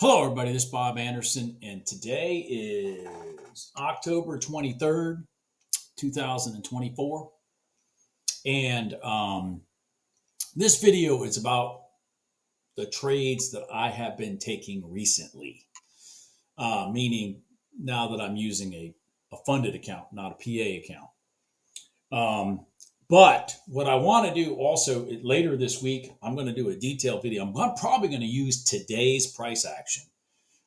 Hello, everybody. This is Bob Anderson, and today is October 23rd, 2024. And um, this video is about the trades that I have been taking recently, uh, meaning now that I'm using a, a funded account, not a PA account. Um, but what I want to do also later this week, I'm going to do a detailed video. I'm probably going to use today's price action.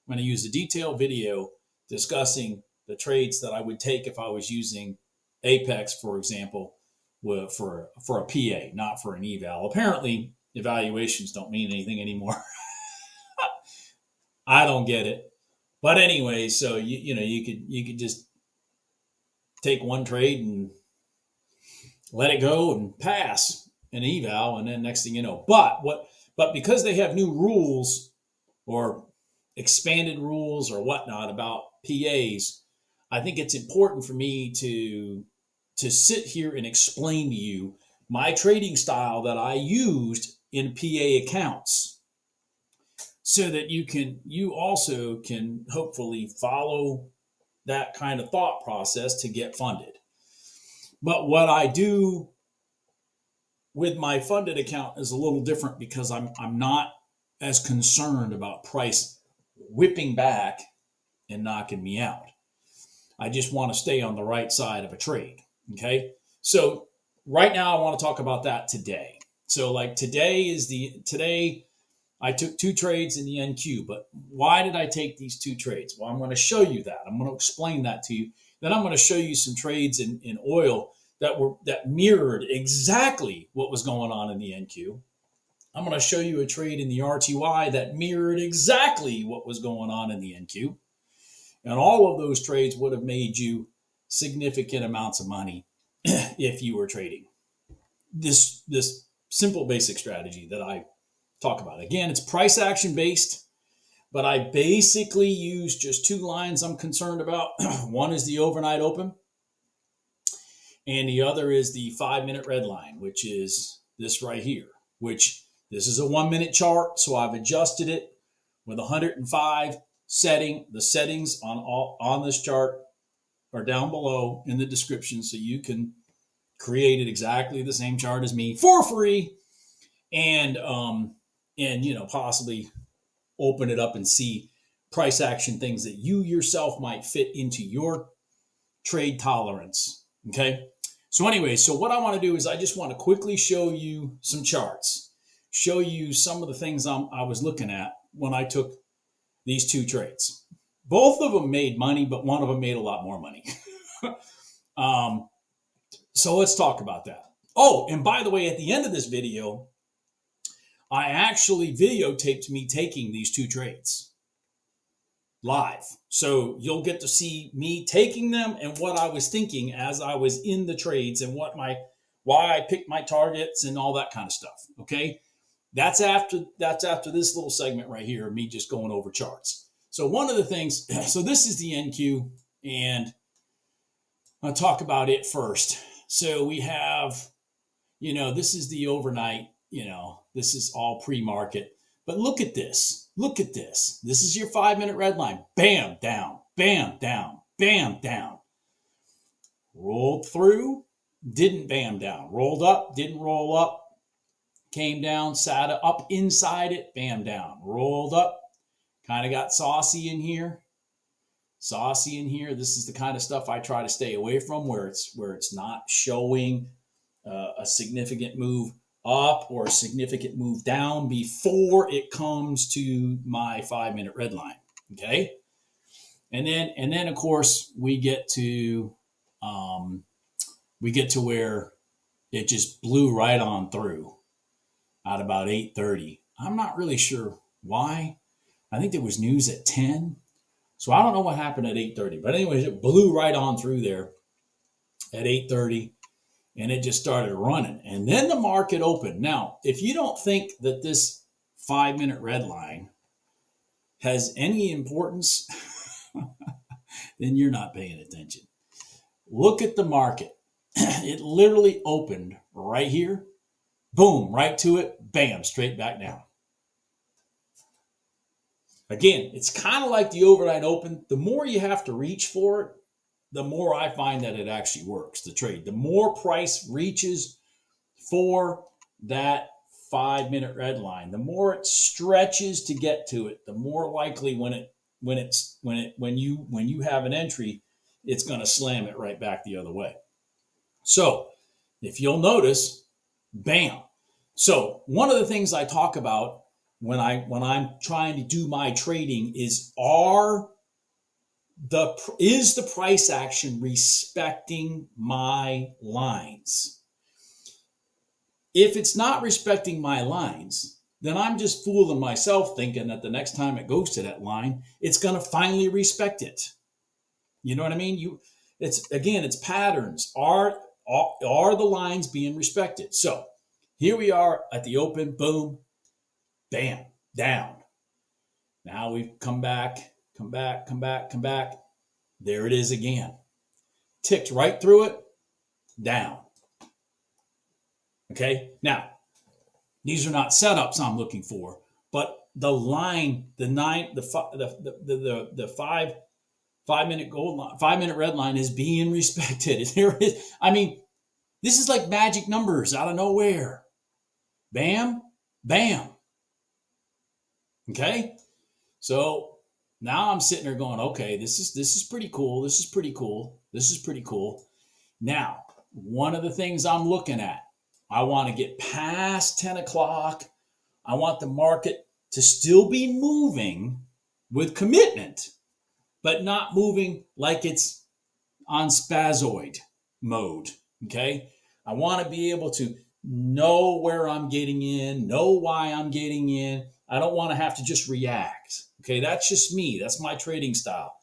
I'm going to use a detailed video discussing the trades that I would take if I was using Apex, for example, for for a PA, not for an eval. Apparently, evaluations don't mean anything anymore. I don't get it, but anyway, so you you know you could you could just take one trade and let it go and pass an eval, and then next thing you know. But what? But because they have new rules or expanded rules or whatnot about PAs, I think it's important for me to to sit here and explain to you my trading style that I used in PA accounts so that you can you also can hopefully follow that kind of thought process to get funded. But what I do with my funded account is a little different because I'm I'm not as concerned about price whipping back and knocking me out. I just want to stay on the right side of a trade. Okay. So right now I want to talk about that today. So like today is the today I took two trades in the NQ, but why did I take these two trades? Well, I'm going to show you that. I'm going to explain that to you. Then I'm going to show you some trades in, in oil that were that mirrored exactly what was going on in the NQ. I'm going to show you a trade in the RTY that mirrored exactly what was going on in the NQ. And all of those trades would have made you significant amounts of money if you were trading. This this simple basic strategy that I talk about. Again, it's price action based, but I basically use just two lines I'm concerned about. One is the overnight open and the other is the five minute red line, which is this right here, which this is a one minute chart. So I've adjusted it with 105 setting. The settings on all on this chart are down below in the description. So you can create it exactly the same chart as me for free. And, um, and, you know, possibly open it up and see price action things that you yourself might fit into your trade tolerance. Okay. So anyway, so what I want to do is I just want to quickly show you some charts, show you some of the things I'm, I was looking at when I took these two trades. Both of them made money, but one of them made a lot more money. um, so let's talk about that. Oh, and by the way, at the end of this video, I actually videotaped me taking these two trades live. So you'll get to see me taking them and what I was thinking as I was in the trades and what my why I picked my targets and all that kind of stuff. Okay. That's after that's after this little segment right here, of me just going over charts. So one of the things, so this is the NQ, and I'll talk about it first. So we have, you know, this is the overnight, you know, this is all pre-market. But look at this. Look at this. This is your five minute red line. Bam, down, bam, down, bam, down. Rolled through, didn't bam down. Rolled up, didn't roll up. Came down, sat up inside it, bam down. Rolled up, kind of got saucy in here. Saucy in here. This is the kind of stuff I try to stay away from where it's where it's not showing uh, a significant move up or a significant move down before it comes to my five minute red line. Okay. And then, and then of course we get to, um, we get to where it just blew right on through at about 8.30. I'm not really sure why. I think there was news at 10. So I don't know what happened at 8.30. But anyways, it blew right on through there at 8.30 and it just started running. And then the market opened. Now, if you don't think that this five minute red line has any importance, then you're not paying attention. Look at the market. it literally opened right here, boom, right to it, bam, straight back down. Again, it's kind of like the overnight open. The more you have to reach for it, the more I find that it actually works, the trade. The more price reaches for that five minute red line, the more it stretches to get to it, the more likely when it when it's when it when you when you have an entry, it's going to slam it right back the other way. So if you'll notice, bam. So one of the things I talk about when I when I'm trying to do my trading is are the is the price action respecting my lines? If it's not respecting my lines, then I'm just fooling myself thinking that the next time it goes to that line, it's going to finally respect it. You know what I mean? You it's again, it's patterns. Are are, are the lines being respected? So, here we are at the open, boom, bam, down. Now we've come back, come back, come back, come back. There it is again. Ticked right through it, down. Okay, now these are not setups I'm looking for, but the line, the nine, the the the the, the five five minute gold line, five minute red line is being respected. There is, I mean, this is like magic numbers out of nowhere. Bam, bam. Okay, so now I'm sitting there going, okay, this is this is pretty cool. This is pretty cool. This is pretty cool. Now, one of the things I'm looking at, I want to get past 10 o'clock. I want the market to still be moving with commitment, but not moving like it's on spazoid mode. Okay. I want to be able to know where I'm getting in, know why I'm getting in. I don't want to have to just react. Okay, that's just me. That's my trading style.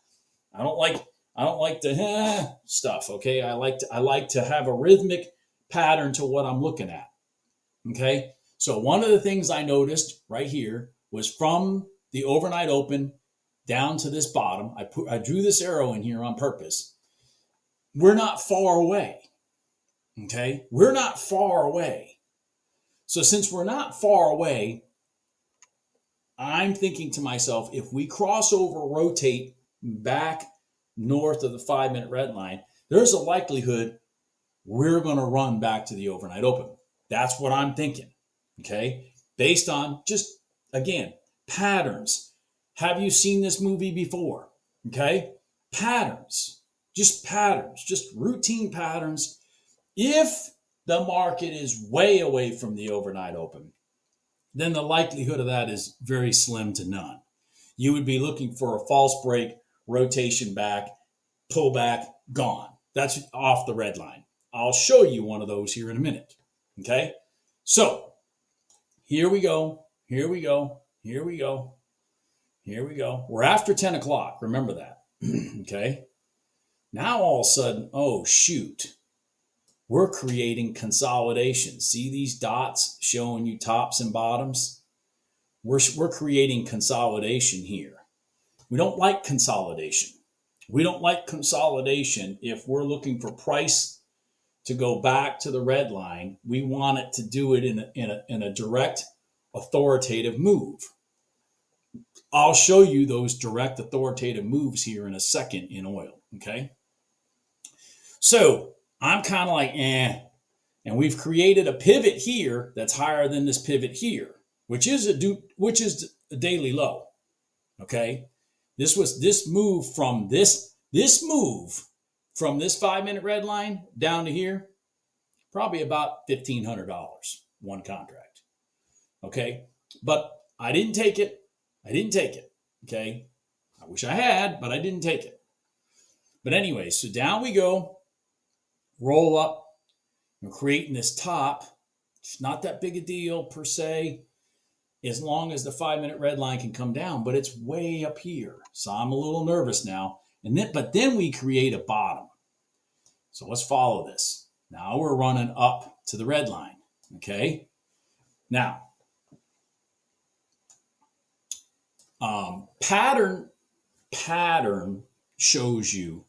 I don't like I don't like the eh, stuff. Okay, I like to I like to have a rhythmic pattern to what I'm looking at. Okay, so one of the things I noticed right here was from the overnight open down to this bottom. I put I drew this arrow in here on purpose. We're not far away. Okay, we're not far away. So since we're not far away, I'm thinking to myself, if we cross over, rotate back north of the five minute red line, there's a likelihood we're going to run back to the overnight open. That's what I'm thinking. Okay. Based on just, again, patterns. Have you seen this movie before? Okay. Patterns, just patterns, just routine patterns if the market is way away from the overnight open, then the likelihood of that is very slim to none. You would be looking for a false break, rotation back, pull back, gone. That's off the red line. I'll show you one of those here in a minute. Okay. So here we go. Here we go. Here we go. Here we go. We're after 10 o'clock. Remember that. okay. Now all of a sudden, oh, shoot we're creating consolidation. See these dots showing you tops and bottoms? We're, we're creating consolidation here. We don't like consolidation. We don't like consolidation if we're looking for price to go back to the red line. We want it to do it in a, in a, in a direct, authoritative move. I'll show you those direct, authoritative moves here in a second in oil. Okay. So I'm kind of like, eh. And we've created a pivot here that's higher than this pivot here, which is a do, which is a daily low. Okay. This was this move from this, this move from this five minute red line down to here, probably about $1,500, one contract. Okay. But I didn't take it. I didn't take it. Okay. I wish I had, but I didn't take it. But anyway, so down we go roll up. and creating this top. It's not that big a deal per se, as long as the five minute red line can come down, but it's way up here. So I'm a little nervous now. And then, but then we create a bottom. So let's follow this. Now we're running up to the red line. Okay. Now, um, pattern pattern shows you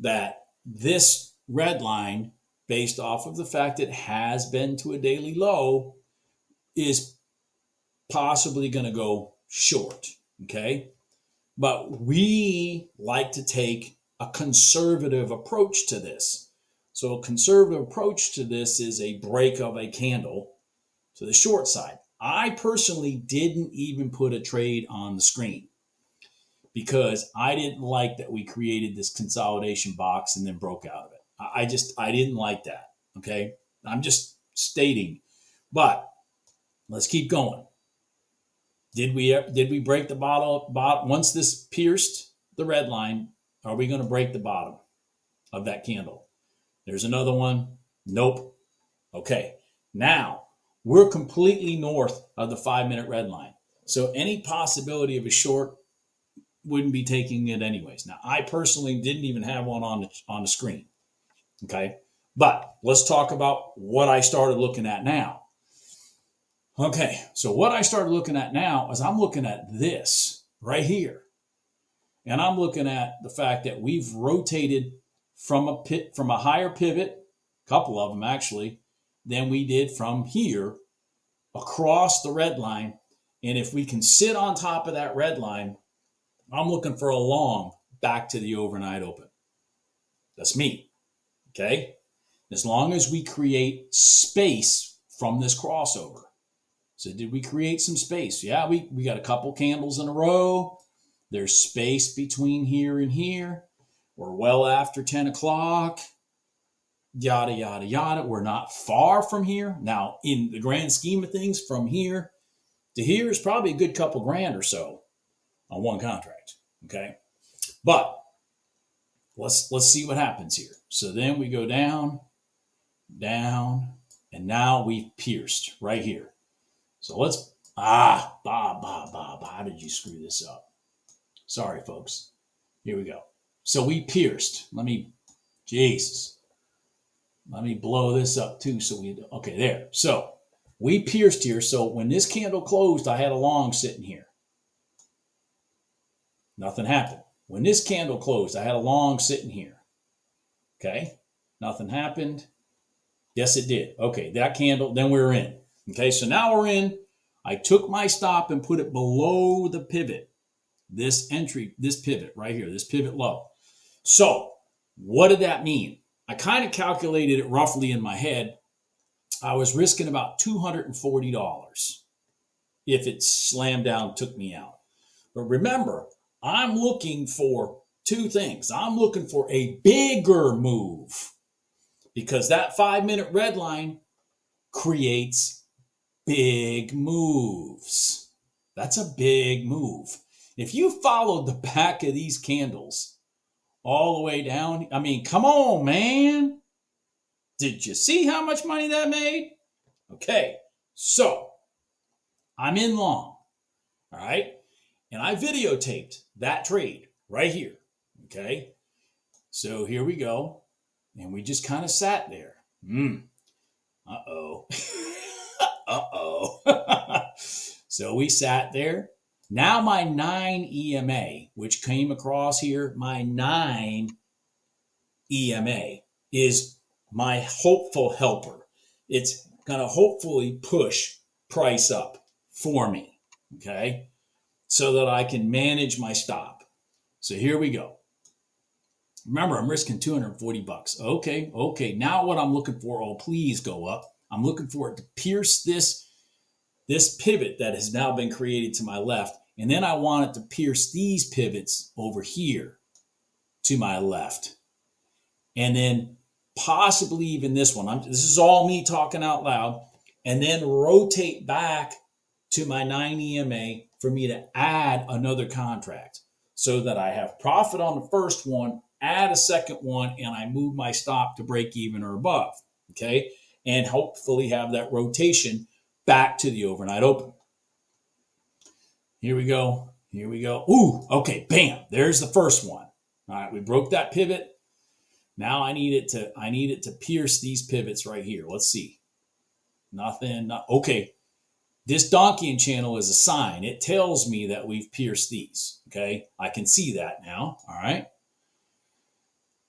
that this red line, based off of the fact it has been to a daily low, is possibly going to go short. Okay. But we like to take a conservative approach to this. So, a conservative approach to this is a break of a candle to the short side. I personally didn't even put a trade on the screen because I didn't like that we created this consolidation box and then broke out of it. I just, I didn't like that. Okay. I'm just stating, but let's keep going. Did we, uh, did we break the bottle, bottom once this pierced the red line? Are we going to break the bottom of that candle? There's another one. Nope. Okay. Now we're completely north of the five minute red line. So any possibility of a short wouldn't be taking it anyways. Now, I personally didn't even have one on the, on the screen. Okay. But let's talk about what I started looking at now. Okay. So what I started looking at now is I'm looking at this right here. And I'm looking at the fact that we've rotated from a pit, from a higher pivot, a couple of them actually, than we did from here across the red line. And if we can sit on top of that red line, I'm looking for a long back to the overnight open. That's me. Okay. As long as we create space from this crossover. So did we create some space? Yeah, we, we got a couple candles in a row. There's space between here and here. We're well after 10 o'clock, yada, yada, yada. We're not far from here. Now, in the grand scheme of things, from here to here is probably a good couple grand or so on one contract. Okay. But let's let's see what happens here. So then we go down, down, and now we've pierced right here. So let's ah, Bob, Bob, Bob, how did you screw this up? Sorry, folks. Here we go. So we pierced. Let me, Jesus. Let me blow this up too. So we, okay, there. So we pierced here. So when this candle closed, I had a long sitting here. Nothing happened. When this candle closed, I had a long sitting here. Okay. Nothing happened. Yes, it did. Okay. That candle, then we we're in. Okay. So now we're in. I took my stop and put it below the pivot. This entry, this pivot right here, this pivot low. So, what did that mean? I kind of calculated it roughly in my head. I was risking about $240 if it slammed down, took me out. But remember, I'm looking for two things. I'm looking for a bigger move because that five minute red line creates big moves. That's a big move. If you followed the back of these candles, all the way down. I mean, come on, man. Did you see how much money that made? Okay, so I'm in long, all right? And I videotaped that trade right here, okay? So here we go. And we just kind of sat there. Hmm. Uh-oh. Uh-oh. so we sat there now my 9 EMA, which came across here, my 9 EMA is my hopeful helper. It's going to hopefully push price up for me, okay? So that I can manage my stop. So here we go. Remember, I'm risking 240 bucks. Okay, okay. Now what I'm looking for, oh, please go up. I'm looking for it to pierce this this pivot that has now been created to my left. And then I want it to pierce these pivots over here to my left. And then possibly even this one. I'm, this is all me talking out loud. And then rotate back to my 9 EMA for me to add another contract so that I have profit on the first one, add a second one, and I move my stop to break even or above. Okay. And hopefully have that rotation back to the overnight open. Here we go. Here we go. Ooh, okay, bam. There's the first one. All right, we broke that pivot. Now I need it to I need it to pierce these pivots right here. Let's see. Nothing. Not, okay. This Donchian channel is a sign. It tells me that we've pierced these. Okay. I can see that now. All right.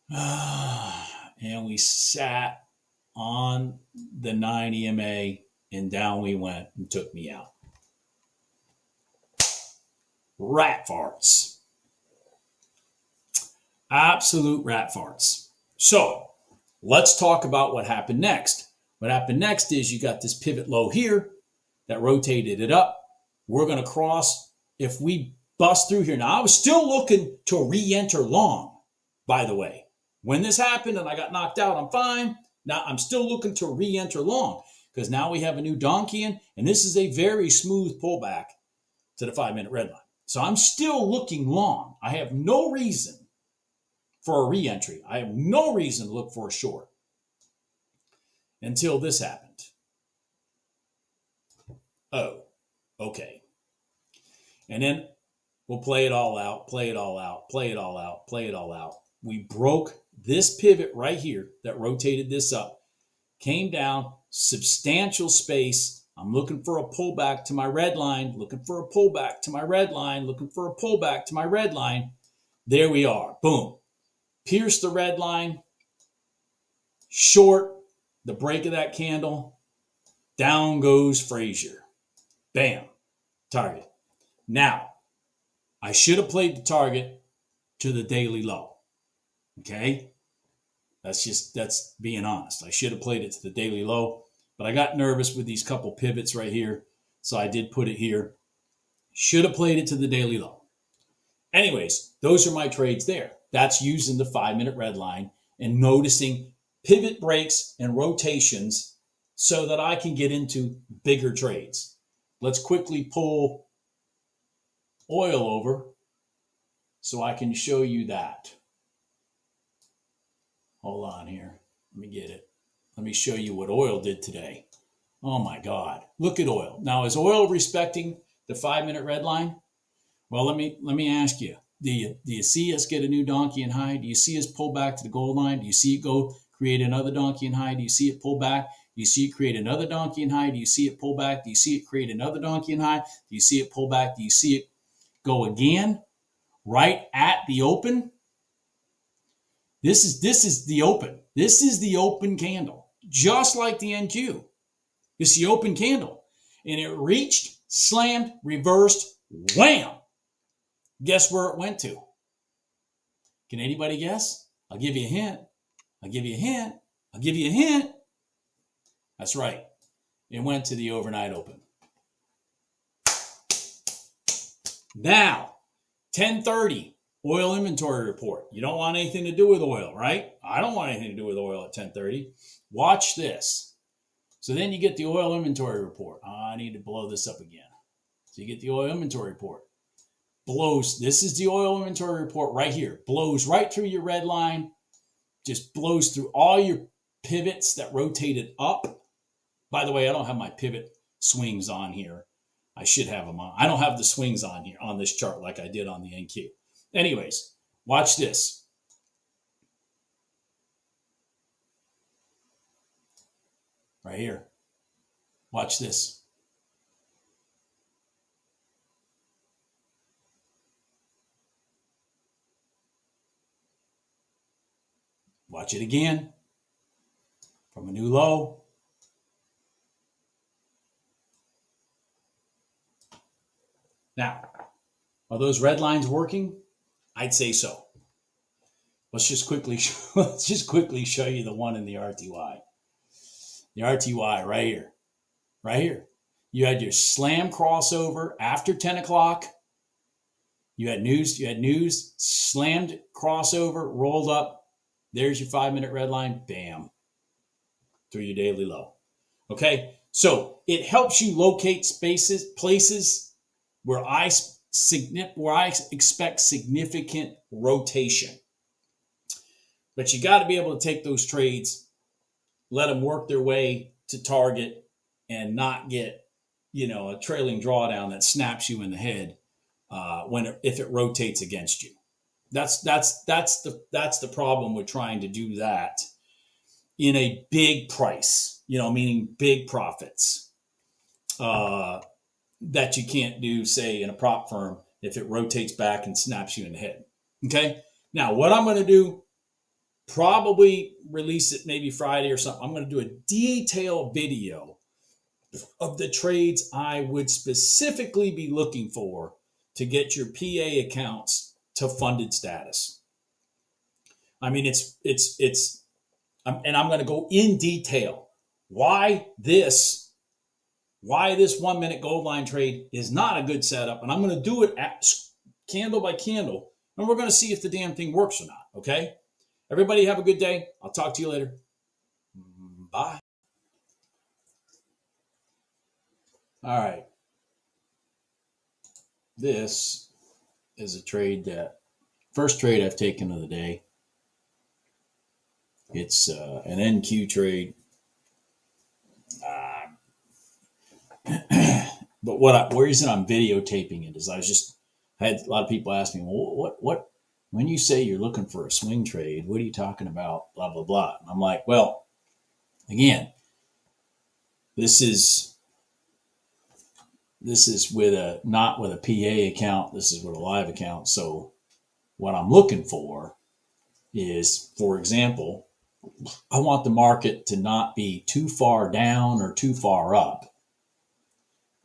and we sat on the 9 EMA and down we went and took me out. rat farts. Absolute rat farts. So let's talk about what happened next. What happened next is you got this pivot low here that rotated it up. We're going to cross. If we bust through here. Now, I was still looking to re enter long, by the way. When this happened and I got knocked out, I'm fine. Now, I'm still looking to re enter long because now we have a new Donchian, and this is a very smooth pullback to the five minute red line. So I'm still looking long. I have no reason for a re entry. I have no reason to look for a short until this happened. Oh, okay. And then we'll play it all out, play it all out, play it all out, play it all out. We broke this pivot right here that rotated this up, came down, substantial space. I'm looking for a pullback to my red line, looking for a pullback to my red line, looking for a pullback to my red line. There we are. Boom. Pierce the red line, short the break of that candle. Down goes Frazier. Bam. Target. Now, I should have played the target to the daily low. Okay? That's just that's being honest. I should have played it to the daily low, but I got nervous with these couple pivots right here, so I did put it here. Should have played it to the daily low. Anyways, those are my trades there. That's using the 5-minute red line and noticing pivot breaks and rotations so that I can get into bigger trades. Let's quickly pull oil over so I can show you that. Hold on here. Let me get it. Let me show you what oil did today. Oh my God. Look at oil. Now, is oil respecting the five minute red line? Well, let me let me ask you. Do you do you see us get a new Donchian high? Do you see us pull back to the gold line? Do you see it go create another Donchian high? Do you see it pull back? Do you see it create another Donchian high? Do you see it pull back? Do you see it create another Donchian high? Do you see it pull back? Do you see it go again right at the open. This is this is the open. This is the open candle, just like the NQ. It's the open candle. And it reached, slammed, reversed, wham. Guess where it went to? Can anybody guess? I'll give you a hint. I'll give you a hint. I'll give you a hint. That's right. It went to the overnight open. Now, 1030, oil inventory report. You don't want anything to do with oil, right? I don't want anything to do with oil at 1030. Watch this. So then you get the oil inventory report. Oh, I need to blow this up again. So you get the oil inventory report. Blows, this is the oil inventory report right here. Blows right through your red line. Just blows through all your pivots that rotated up. By the way, I don't have my pivot swings on here. I should have them on. I don't have the swings on here on this chart like I did on the NQ. Anyways, watch this. Right here. Watch this. Watch it again from a new low. Now, are those red lines working? I'd say so. Let's just quickly let's just quickly show you the one in the RTY. The RTY right here, right here. You had your slam crossover after 10 o'clock. You had news, you had news, slammed crossover, rolled up. There's your five minute red line, bam, through your daily low. Okay, so it helps you locate spaces, places where I where I expect significant rotation. But you got to be able to take those trades, let them work their way to target, and not get you know a trailing drawdown that snaps you in the head uh, when it, if it rotates against you. That's that's that's the that's the problem with trying to do that in a big price, you know, meaning big profits. Uh, that you can't do, say, in a prop firm if it rotates back and snaps you in the head. Okay. Now, what I'm going to do, probably release it maybe Friday or something. I'm going to do a detailed video of the trades I would specifically be looking for to get your PA accounts to funded status. I mean, it's it's it's, um, and I'm going to go in detail why this why this one minute gold line trade is not a good setup, and I'm going to do it at, candle by candle, and we're going to see if the damn thing works or not. Okay, everybody have a good day. I'll talk to you later. Bye. All right. This is a trade that first trade I've taken of the day. It's uh, an NQ trade. Uh, but what I, reason I'm videotaping it is I was just I had a lot of people ask me, well, what what when you say you're looking for a swing trade, what are you talking about? Blah blah blah. And I'm like, well, again, this is this is with a not with a PA account. This is with a live account. So what I'm looking for is, for example, I want the market to not be too far down or too far up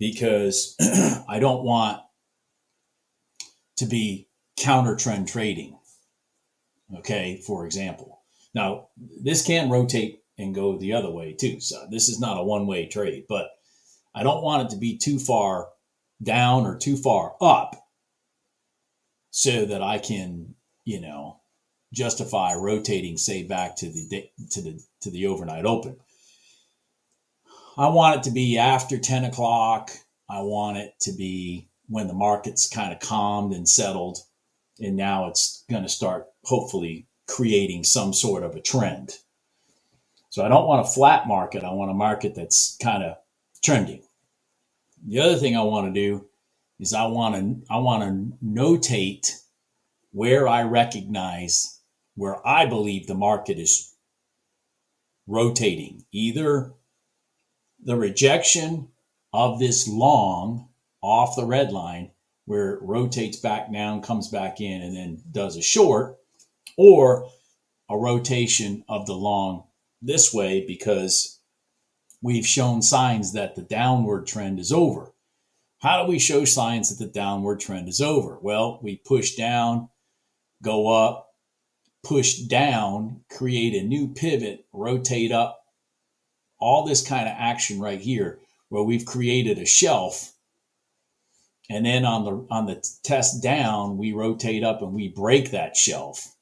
because I don't want to be counter trend trading. Okay, for example. Now, this can rotate and go the other way too. So this is not a one way trade, but I don't want it to be too far down or too far up so that I can, you know, justify rotating, say, back to the to the to the overnight open. I want it to be after 10 o'clock. I want it to be when the market's kind of calmed and settled. And now it's going to start hopefully creating some sort of a trend. So I don't want a flat market. I want a market that's kind of trending. The other thing I want to do is I want to I want to notate where I recognize where I believe the market is rotating, either the rejection of this long off the red line where it rotates back down, comes back in, and then does a short, or a rotation of the long this way because we've shown signs that the downward trend is over. How do we show signs that the downward trend is over? Well, we push down, go up, push down, create a new pivot, rotate up, all this kind of action right here where we've created a shelf. And then on the on the test down, we rotate up and we break that shelf.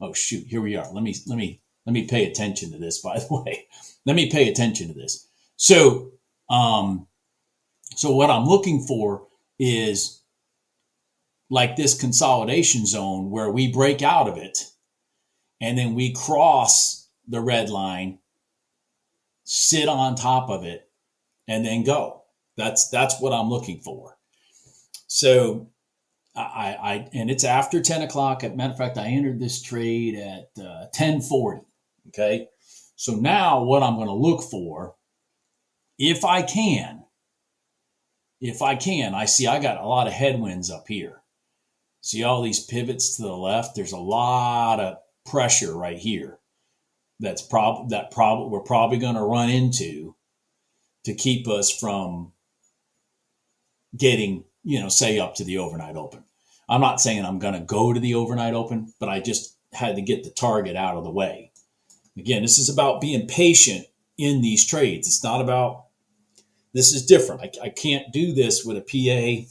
Oh shoot, here we are. Let me let me let me pay attention to this, by the way. Let me pay attention to this. So, um, so what I'm looking for is like this consolidation zone where we break out of it and then we cross the red line, sit on top of it, and then go. That's that's what I'm looking for. So I, I and it's after 10 o'clock. As matter of fact, I entered this trade at uh, 1040. Okay. So now what I'm going to look for, if I can, if I can, I see I got a lot of headwinds up here. See all these pivots to the left? There's a lot of pressure right here. That's prob that prob we're probably going to run into to keep us from getting, you know, say up to the overnight open. I'm not saying I'm going to go to the overnight open, but I just had to get the target out of the way. Again, this is about being patient in these trades. It's not about, this is different. I, I can't do this with a PA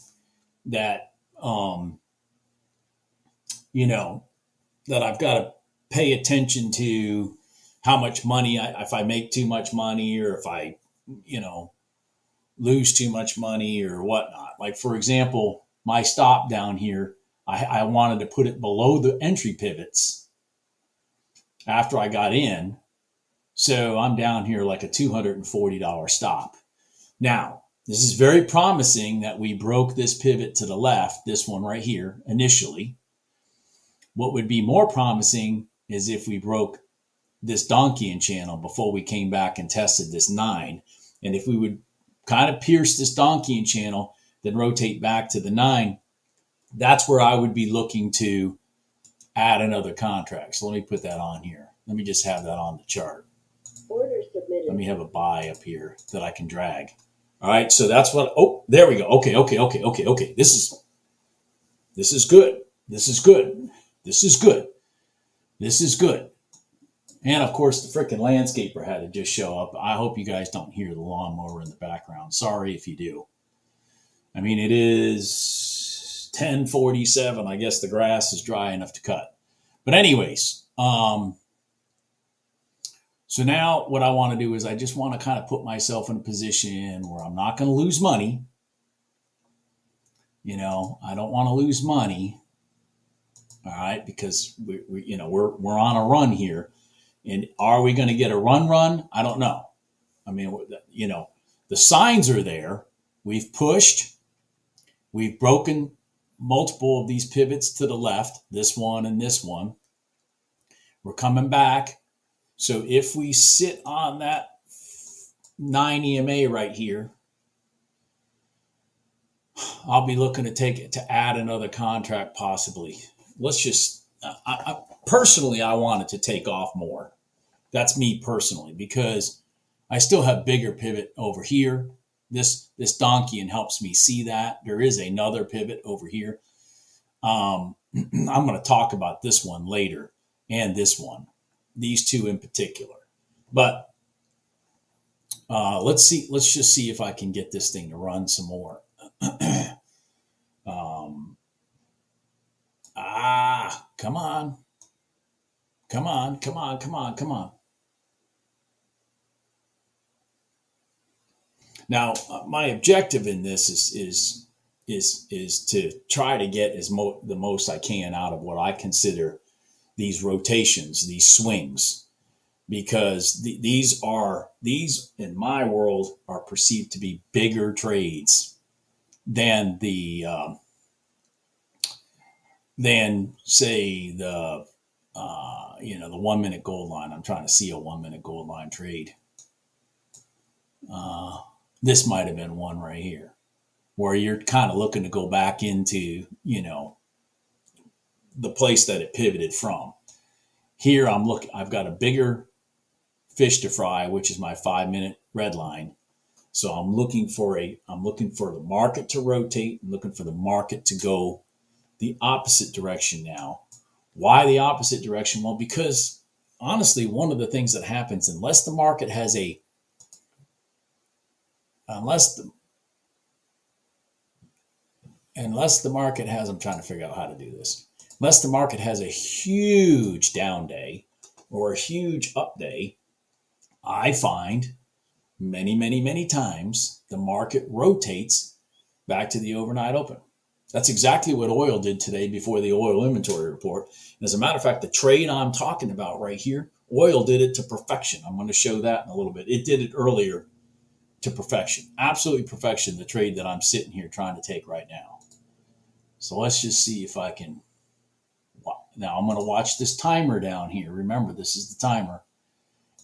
that, um, you know, that I've got to pay attention to how much money, I, if I make too much money or if I, you know, lose too much money or whatnot. Like, for example, my stop down here, I, I wanted to put it below the entry pivots after I got in. So I'm down here like a $240 stop. Now, this is very promising that we broke this pivot to the left, this one right here, initially. What would be more promising is if we broke this Donchian channel before we came back and tested this nine. And if we would kind of pierce this Donchian channel, then rotate back to the nine, that's where I would be looking to add another contract. So let me put that on here. Let me just have that on the chart. Order submitted. Let me have a buy up here that I can drag. All right, so that's what. Oh, there we go. Okay, okay, okay, okay, okay. This is This is good. This is good. This is good. This is good. And of course, the freaking landscaper had to just show up. I hope you guys don't hear the lawnmower in the background. Sorry if you do. I mean, it is 1047. I guess the grass is dry enough to cut. But anyways, um, so now what I want to do is I just want to kind of put myself in a position where I'm not going to lose money. You know, I don't want to lose money. All right, because we, we you know we're we're on a run here and are we going to get a run run? I don't know. I mean, you know, the signs are there. We've pushed. We've broken multiple of these pivots to the left, this one and this one. We're coming back. So if we sit on that 9 EMA right here, I'll be looking to take it to add another contract possibly. Let's just, I, I, personally, I wanted to take off more. That's me personally because I still have bigger pivot over here. This this Donchian helps me see that there is another pivot over here. Um, I'm going to talk about this one later and this one, these two in particular. But uh, let's see. Let's just see if I can get this thing to run some more. um, ah, come on, come on, come on, come on, come on. Now, uh, my objective in this is is is is to try to get as mo- the most I can out of what I consider these rotations, these swings, because th- these are these in my world are perceived to be bigger trades than the um, than say the uh, you know the one minute gold line. I'm trying to see a one minute gold line trade. Uh, this might have been one right here where you're kind of looking to go back into, you know, the place that it pivoted from. Here I'm looking, I've got a bigger fish to fry, which is my five minute red line. So I'm looking for a, I'm looking for the market to rotate. I'm looking for the market to go the opposite direction now. Why the opposite direction? Well, because honestly, one of the things that happens, unless the market has a unless the unless the market has i'm trying to figure out how to do this. Unless the market has a huge down day or a huge up day i find many many many times the market rotates back to the overnight open. That's exactly what oil did today before the oil inventory report. And as a matter of fact the trade i'm talking about right here oil did it to perfection. I'm going to show that in a little bit. It did it earlier to perfection, absolutely perfection, the trade that I'm sitting here trying to take right now. So let's just see if I can. Now I'm going to watch this timer down here. Remember, this is the timer.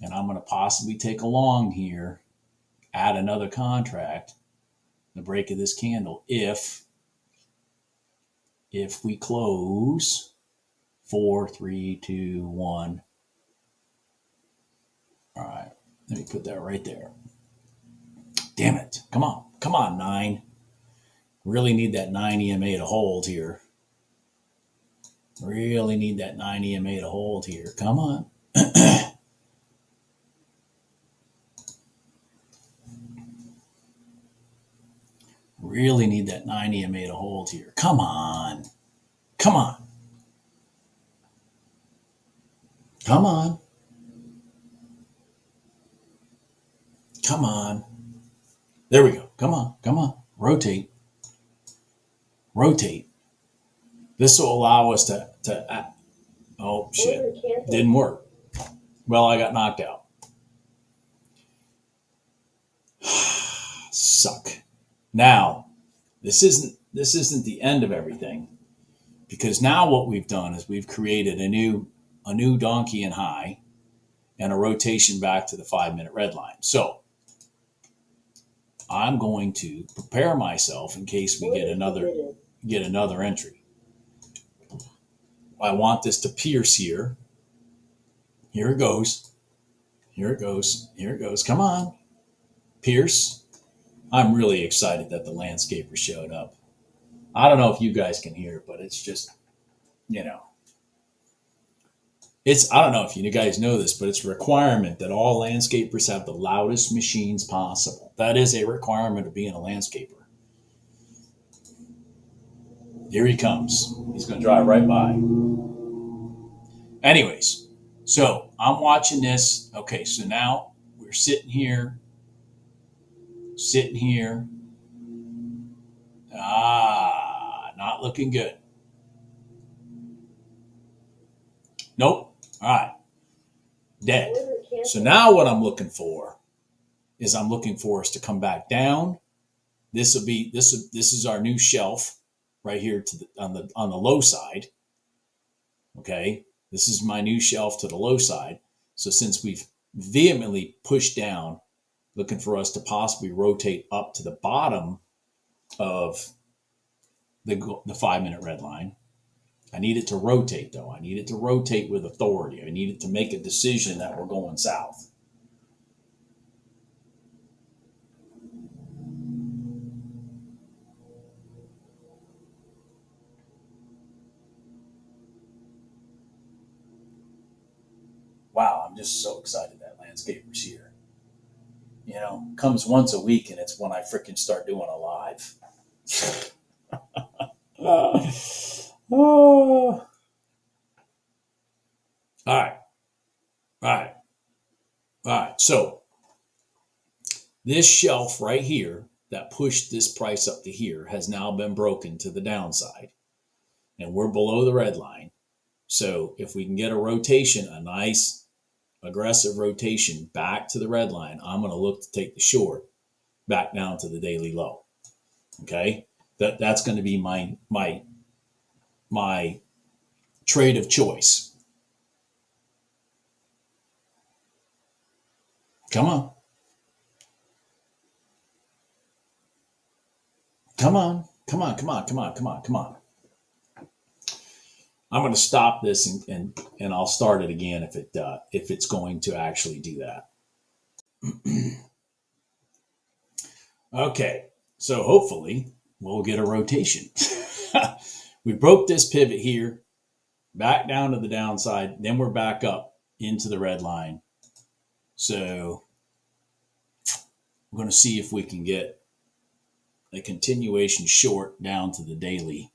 And I'm going to possibly take a long here, add another contract, the break of this candle, if if we close four, three, two, one. All right, let me put that right there. Damn it. Come on. Come on, nine. Really need that nine EMA to hold here. Really need that nine EMA to hold here. Come on. really need that 9 EMA to hold here. Come on. Come on. Come on. Come on. There we go. Come on, come on. Rotate. Rotate. This will allow us to, to uh, oh shit, didn't work. Well, I got knocked out. Suck. Now, this isn't this isn't the end of everything because now what we've done is we've created a new a new Donchian high and a rotation back to the five minute red line. So I'm going to prepare myself in case we get another get another entry. I want this to pierce here. Here it goes. Here it goes. Here it goes. Come on. Pierce. I'm really excited that the landscaper showed up. I don't know if you guys can hear, but it's just, you know, it's I don't know if you guys know this, but it's a requirement that all landscapers have the loudest machines possible. That is a requirement of being a landscaper. Here he comes. He's going to drive right by. Anyways, so I'm watching this. Okay, so now we're sitting here, sitting here. Ah, not looking good. Nope. All right. Dead. So now what I'm looking for is I'm looking for us to come back down. This will be this this is our new shelf right here to the on the on the low side. Okay. This is my new shelf to the low side. So since we've vehemently pushed down, looking for us to possibly rotate up to the bottom of the, the five minute red line, I need it to rotate, though. I need it to rotate with authority. I need it to make a decision that we're going south. Wow, I'm just so excited that landscaper's here. You know, comes once a week and it's when I freaking start doing a live. Oh. All right. All right. All right. So this shelf right here that pushed this price up to here has now been broken to the downside. And we're below the red line. So if we can get a rotation, a nice aggressive rotation back to the red line, I'm going to look to take the short back down to the daily low. Okay? That that's going to be my my my trade of choice. Come on. Come on. Come on. Come on. Come on. Come on. Come on. I'm going to stop this and, and, and I'll start it again if it uh, if it's going to actually do that. okay, so hopefully we'll get a rotation. we broke this pivot here, back down to the downside, then we're back up into the red line. So we're going to see if we can get a continuation short down to the daily,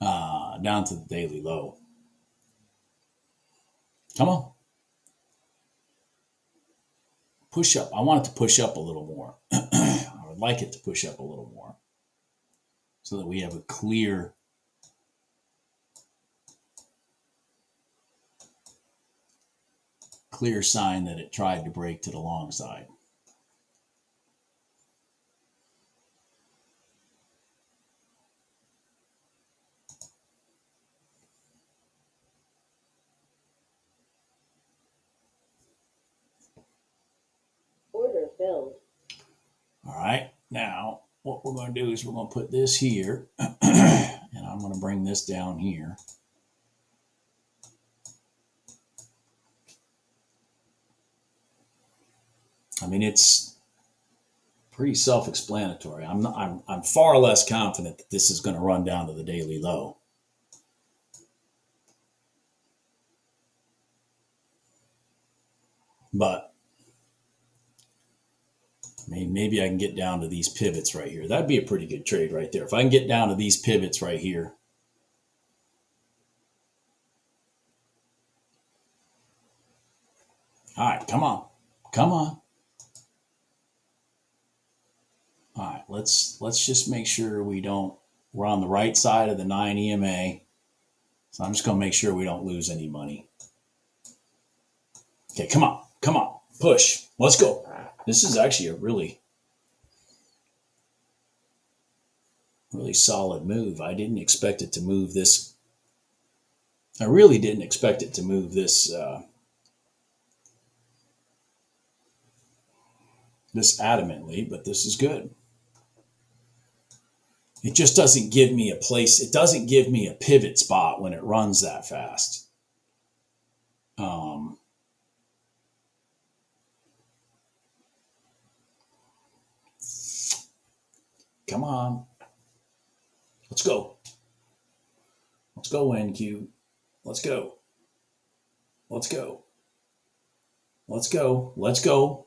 uh, down to the daily low. Come on. Push up. I want it to push up a little more. I would like it to push up a little more so that we have a clear clear sign that it tried to break to the long side. Order filled. All right, now what we're going to do is we're going to put this here and I'm going to bring this down here. I mean, it's pretty self-explanatory. I'm, not, I'm, I'm far less confident that this is going to run down to the daily low. But I mean, maybe I can get down to these pivots right here. That'd be a pretty good trade right there. If I can get down to these pivots right here. All right, come on. Come on. All right, let's let's just make sure we don't we're on the right side of the 9 EMA. So I'm just going to make sure we don't lose any money. Okay, come on. Come on. Push. Let's go. This is actually a really, really solid move. I didn't expect it to move this. I really didn't expect it to move this. Uh, this adamantly, but this is good. It just doesn't give me a place. It doesn't give me a pivot spot when it runs that fast. Um, Come on. Let's go. Let's go, NQ. Let's go. Let's go. Let's go. Let's go.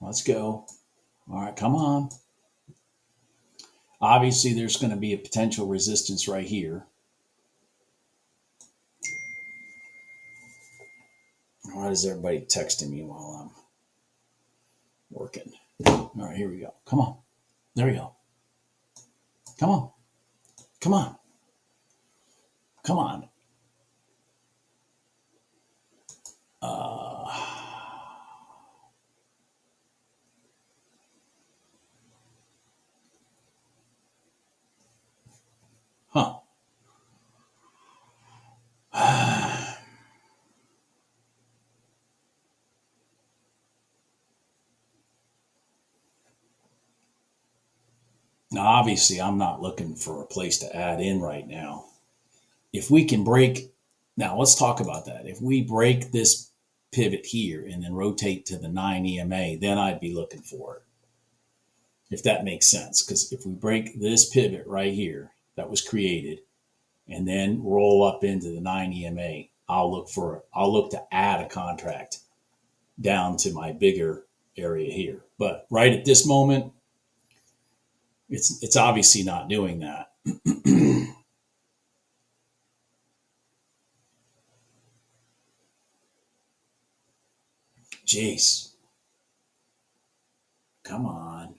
Let's go. All right, come on. Obviously, there's going to be a potential resistance right here. Why is everybody texting me while I'm working? All right, here we go. Come on. There we go. Come on. Come on. Come on. Uh, huh. Now, obviously, I'm not looking for a place to add in right now. If we can break, now let's talk about that. If we break this pivot here and then rotate to the 9 EMA, then I'd be looking for it. If that makes sense. Because if we break this pivot right here that was created and then roll up into the 9 EMA, I'll look for, I'll look to add a contract down to my bigger area here. But right at this moment, it's it's obviously not doing that. Jeez. Come on.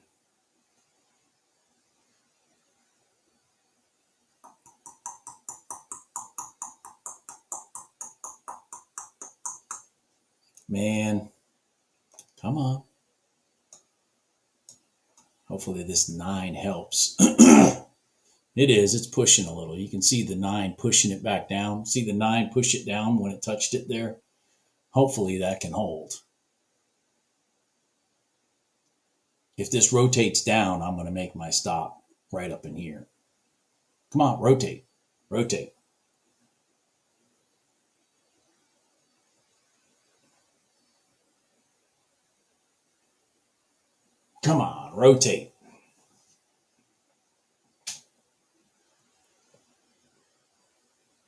Man. Come on. Hopefully this nine helps. it is, it's pushing a little. You can see the nine pushing it back down. See the nine push it down when it touched it there? Hopefully that can hold. If this rotates down, I'm going to make my stop right up in here. Come on, rotate, rotate. Come on, rotate.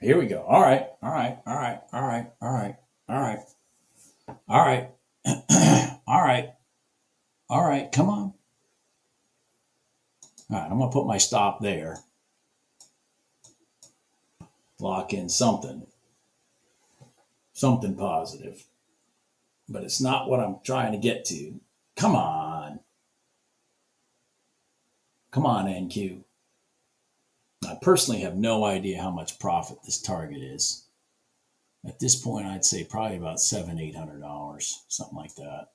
Here we go. All right. All right. All right. All right. All right. All right. All right. all right. All right. Come on. All right. I'm going to put my stop there. Lock in something. Something positive. But it's not what I'm trying to get to. Come on. Come on, NQ. I personally have no idea how much profit this target is. At this point, I'd say probably about seven, eight hundred dollars, something like that.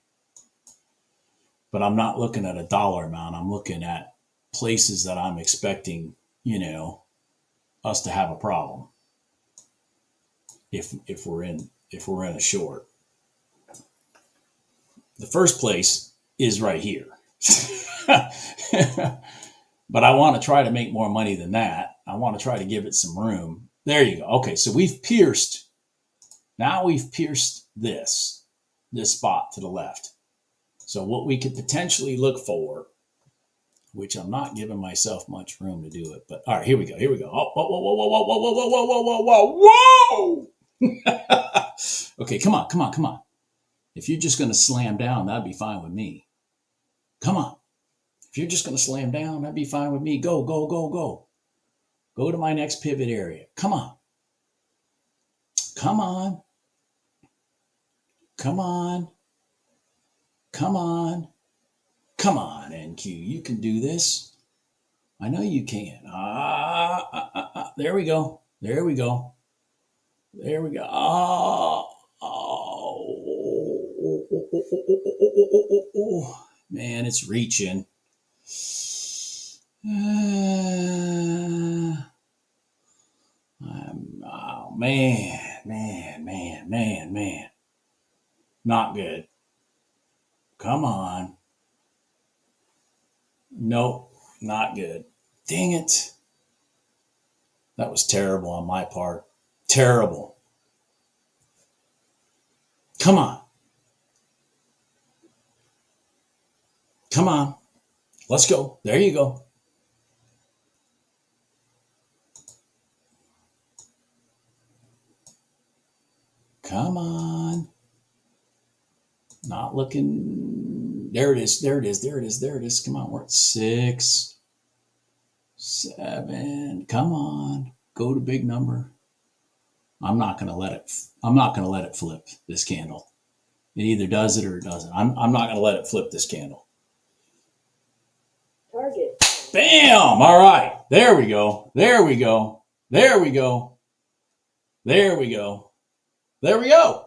But I'm not looking at a dollar amount. I'm looking at places that I'm expecting, you know, us to have a problem. If if we're in if we're in a short. The first place is right here. but I want to try to make more money than that. I want to try to give it some room. There you go. Okay, so we've pierced, now we've pierced this, this spot to the left. So what we could potentially look for, which I'm not giving myself much room to do it, but all right, here we go. Here we go. Oh, whoa, whoa, whoa, whoa, whoa, whoa, whoa, whoa, whoa, whoa, whoa, okay, come on, come on, come on. If you're just going to slam down, that'd be fine with me. Come on. If you're just going to slam down, that'd be fine with me. Go, go, go, go. Go to my next pivot area. Come on. Come on. Come on. Come on. Come on, NQ. You can do this. I know you can. Ah, ah, ah, ah. there we go. There we go. There we go. Oh, oh, oh, oh, oh, oh, oh, oh, oh, oh. man, it's reaching. Uh, oh man, man, man, man, man. Not good. Come on. Nope, not good. Dang it. That was terrible on my part. Terrible. Come on. Come on. Let's go. There you go. Come on. Not looking. There it is. There it is. There it is. There it is. Come on. We're at six, seven. Come on. Go to big number. I'm not going to let it. I'm not going to let it flip this candle. It either does it or it doesn't. I'm, I'm not going to let it flip this candle. Bam! All right. There we go. There we go. There we go. There we go. There we go.